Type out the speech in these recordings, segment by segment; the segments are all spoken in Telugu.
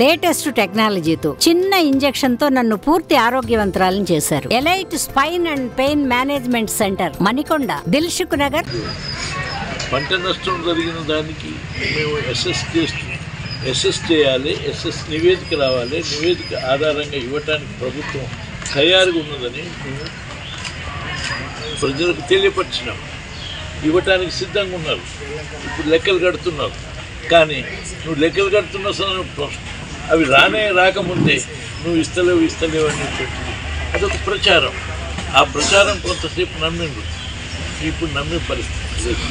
లేటెస్ట్ టెక్నాలజీతో చిన్న ఇంజెక్షన్తో నన్ను పూర్తి ఆరోగ్యవంతురాలను చేశారు. Elite spine and pain management centre Manikonda Dilsukh Nagar. పంట నష్టం జరిగిన దానికి మేము ఎస్ఎస్ ఎస్ఎస్ చేయాలి ఎస్ఎస్ నివేదిక రావాలి. నివేదిక ఆధారంగా ఇవ్వటానికి ప్రభుత్వం తయారుగా ఉన్నదని మేము ప్రజలకు తెలియపరిచినాం. ఇవ్వటానికి సిద్ధంగా ఉన్నారు. ఇప్పుడు లెక్కలు కడుతున్నారు. కానీ నువ్వు లెక్కలు కడుతున్న సమయంలో అవి రానే రాకముందే నువ్వు ఇస్తలేవు ఇస్తలేవు అనేటువంటి అదొక ప్రచారం. ఆ ప్రచారం కొంతసేపు నమ్మిండు. ఇప్పుడు నమ్మే పరిస్థితి లేదు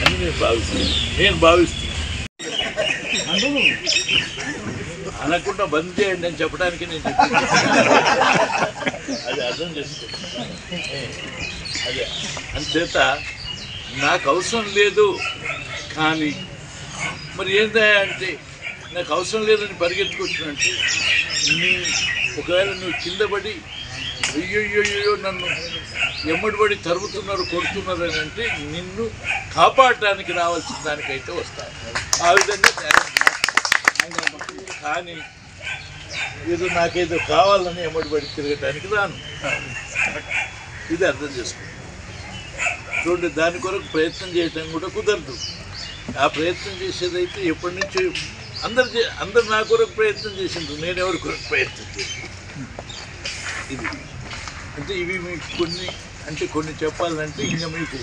అని నేను భావిస్తున్నాను. నేను భావిస్తున్నాను. అనకుండా బంద్ చేయండి అని చెప్పడానికి నేను చెప్తాను అది అర్థం చేసుకో అదే. అంతేత నాకు అవసరం లేదు. కానీ మరి ఏంటంటే అంటే నాకు అవసరం లేదని పరిగెత్తుకొచ్చినట్టు నీ ఒకవేళ నువ్వు కింద పడి అయ్యో నన్ను ఎమ్మడిపడి తరుముతున్నారు కొడుతున్నారు అని అంటే నిన్ను కాపాడటానికి రావాల్సిన దానికైతే వస్తాను. ఆ విధంగా కానీ ఏదో నాకేదో కావాలని ఎమ్మడిపడి తిరగటానికి రాను. ఇది అర్థం చేసుకుంటాను. చూడండి దాని కొరకు ప్రయత్నం చేయటం కూడా కుదరదు. ఆ ప్రయత్నం చేసేదైతే ఎప్పటి నుంచో అందరు చే- అందరు నా కొరకు ప్రయత్నం చేసిండ్రు నేను ఎవరి కొరకు ప్రయత్నం చేసి ఇది. అంటే ఇవి మీకు కొన్ని అంటే కొన్ని చెప్పాలంటే ఇంకా మీకు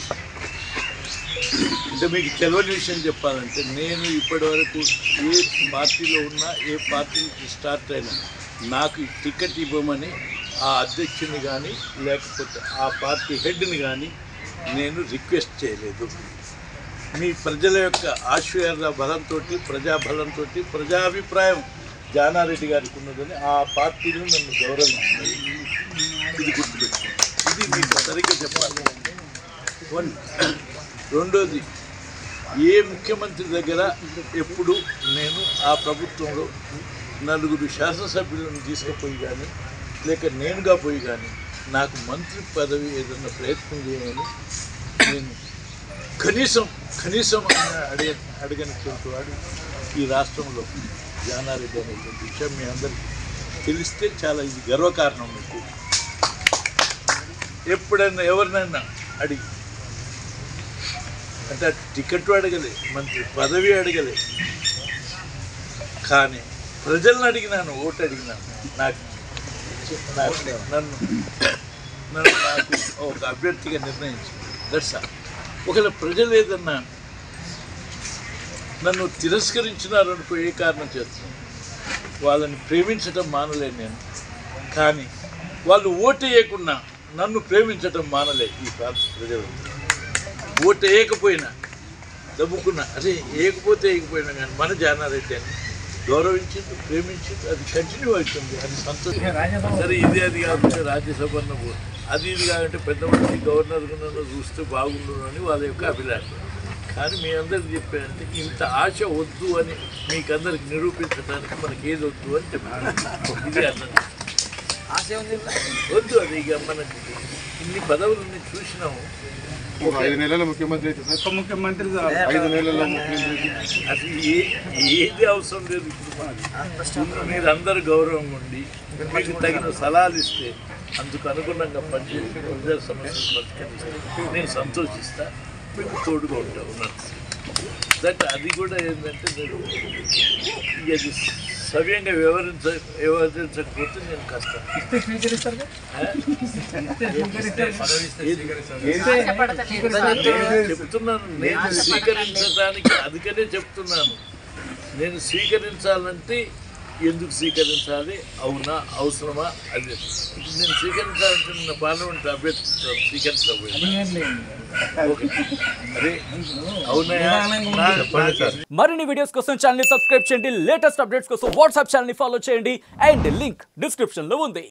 అంటే మీకు తెలియని విషయం చెప్పాలంటే నేను ఇప్పటి వరకు ఏ పార్టీలో ఉన్నా ఏ పార్టీ నుంచి స్టార్ట్ అయినా నాకు టికెట్ ఇవ్వమని ఆ అధ్యక్షుని కానీ లేకపోతే ఆ పార్టీ హెడ్ని కానీ నేను రిక్వెస్ట్ చేయలేదు. మీ ప్రజల యొక్క ఆశీర్వాద బలంతో ప్రజాబలంతో ప్రజాభిప్రాయం జానారెడ్డి గారికి ఉన్నదని ఆ పార్టీలు నన్ను గౌరవించినాయి ఇది గుర్తుపెట్టుకోండి. ఇది మీకు సరిగ్గా చెప్పాలి. వన్ రెండోది ఏ ముఖ్యమంత్రి దగ్గర ఎప్పుడు నేను ఆ ప్రభుత్వంలో నలుగురు శాసనసభ్యులను తీసుకుపోయి కానీ లేక నేనుగా పోయి కానీ నాకు మంత్రి పదవి ఏదన్నా ప్రయత్నం చేయమని నేను కనీసం కనీసం ఆయన అడిగ అడగనటువంటి వాడు ఈ రాష్ట్రంలో జానారెడ్డి అనేటువంటి విషయం మీ అందరికీ తెలిస్తే చాలా ఇది గర్వకారణం మీకు. ఎప్పుడైనా ఎవరినైనా అడిగి. అంటే టికెట్ అడగలే మంత్రి పదవి అడగలే. కానీ ప్రజలను అడిగినాను ఓటు అడిగినాను. నాకు నాకు నన్ను నన్ను నాకు ఒక అభ్యర్థిగా నిర్ణయించింది దట్స్ ఆల్ ఒకవేళ ప్రజలు ఏదన్నా నన్ను తిరస్కరించినారనుకో ఏ కారణం చేస్తున్నాను వాళ్ళని ప్రేమించటం మానలేను నేను. కానీ వాళ్ళు ఓటు వేయకుండా నన్ను ప్రేమించటం మానలే ఈ ప్రాంత ప్రజలు. ఓటు వేయకపోయినా దమ్ముకున్నా అదే వేయకపోతే వేయకపోయినా కానీ మన జానారెడ్డి అని గౌరవించింది ప్రేమించింది అది కంటిన్యూ అవుతుంది. అది సంతోషం. సరే ఇది అది కాకుండా రాజ్యసభ పోతుంది అది ఇది కాకుంటే పెద్ద మంది గవర్నర్ నన్ను చూస్తే బాగుండు అని వాళ్ళ యొక్క అభిలాష. కానీ మీ అందరికి చెప్పారంటే ఇంత ఆశ వద్దు అని మీకు అందరికి నిరూపించడానికి మనకి ఏది వద్దు అని చెప్పారు. ఇది అర్థం. వద్దు అది ఇక మనకి. ఇన్ని పదవులని చూసినాము. ఐదు నెలల ముఖ్యమంత్రి ముఖ్యమంత్రి ఐదు నెలల ముఖ్యమంత్రి అది ఏ ఏది అవసరం లేదు ఇప్పుడు మీరు అందరు గౌరవంగా ఉండి మీకు తగిన సలహాలు ఇస్తే అందుకు అనుగుణంగా పనిచేసి ప్రజల సమస్యలు పరిష్కరిస్తే నేను సంతోషిస్తా మీకు తోడుగా ఉంటా ఉన్నాను దట్ అది కూడా ఏంటంటే నేను అది సవ్యంగా వ్యవహరించ వ్యవహరించకపోతే నేను కష్టం. చెప్తున్నాను నేను స్వీకరించడానికి అందుకనే చెప్తున్నాను. నేను స్వీకరించాలంటే ఎందుకు స్వీకరించాలి? అవునా? అవసరమా? అది. నేను స్వీకరించాలంటే నిన్న పార్లమెంట్ అభ్యర్థి స్వీకరించబోయింది మరిన్ని వీడియోస్ కోసం ఛానల్ సబ్స్క్రైబ్ చేయండి. లేటెస్ట్ అప్డేట్స్ కోసం వాట్సాప్ ఛానల్ ఫాలో చేయండి. అండ్ లింక్ డిస్క్రిప్షన్లో ఉంది.